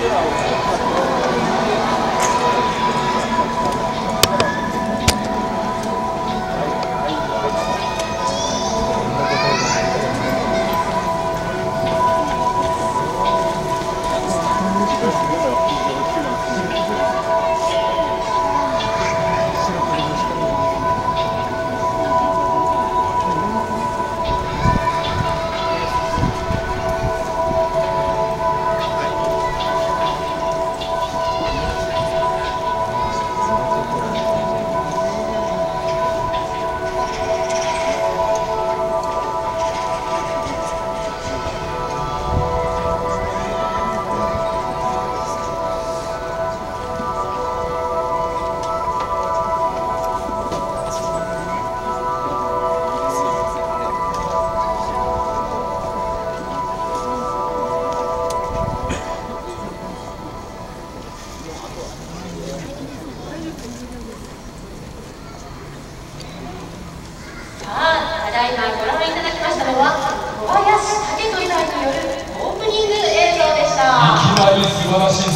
Yeah. ただいまご覧いただきましたのは小林武人以来によるオープニング映像でした。いきなり素晴らしい